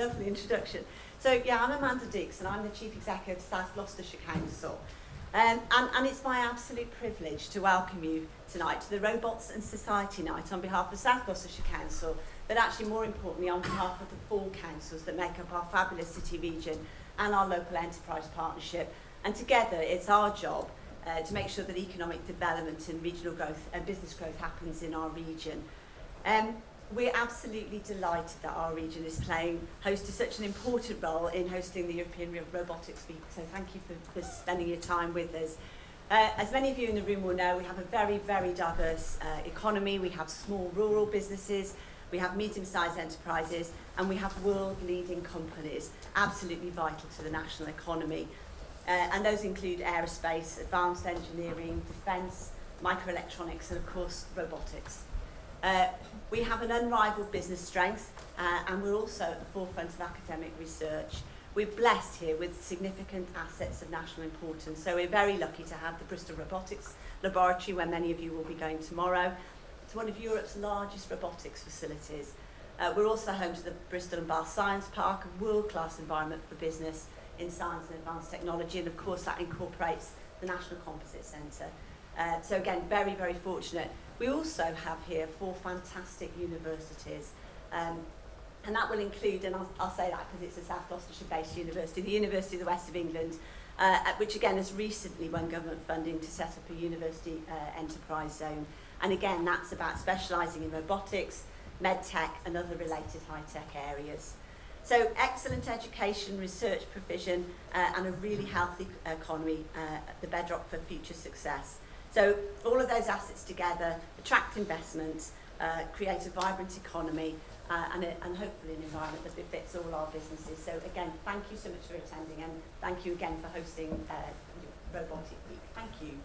lovely introduction. So yeah, I'm Amanda Deeks and I'm the Chief Executive of South Gloucestershire Council. Um, and, and it's my absolute privilege to welcome you tonight to the Robots and Society Night on behalf of South Gloucestershire Council, but actually more importantly on behalf of the four councils that make up our fabulous city region and our local enterprise partnership. And together it's our job uh, to make sure that economic development and regional growth and business growth happens in our region. Um, we're absolutely delighted that our region is playing host to such an important role in hosting the European Robotics Week. So thank you for, for spending your time with us. Uh, as many of you in the room will know, we have a very, very diverse uh, economy. We have small rural businesses, we have medium-sized enterprises, and we have world-leading companies, absolutely vital to the national economy. Uh, and those include aerospace, advanced engineering, defence, microelectronics, and of course, robotics. Uh, we have an unrivaled business strength uh, and we're also at the forefront of academic research. We're blessed here with significant assets of national importance. So we're very lucky to have the Bristol Robotics Laboratory where many of you will be going tomorrow. It's one of Europe's largest robotics facilities. Uh, we're also home to the Bristol and Bath Science Park, a world-class environment for business in science and advanced technology, and of course that incorporates the National Composite Centre. Uh, so again, very, very fortunate. We also have here four fantastic universities. Um, and that will include, and I'll, I'll say that because it's a South Gloucestershire-based university, the University of the West of England, uh, which again has recently won government funding to set up a university uh, enterprise zone. And again, that's about specialising in robotics, medtech and other related high-tech areas. So excellent education, research provision uh, and a really healthy economy, uh, the bedrock for future success. So all of those assets together attract investment, uh, create a vibrant economy, uh, and, a, and hopefully an environment that befits all our businesses. So again, thank you so much for attending, and thank you again for hosting uh, Robotic Week. Thank you.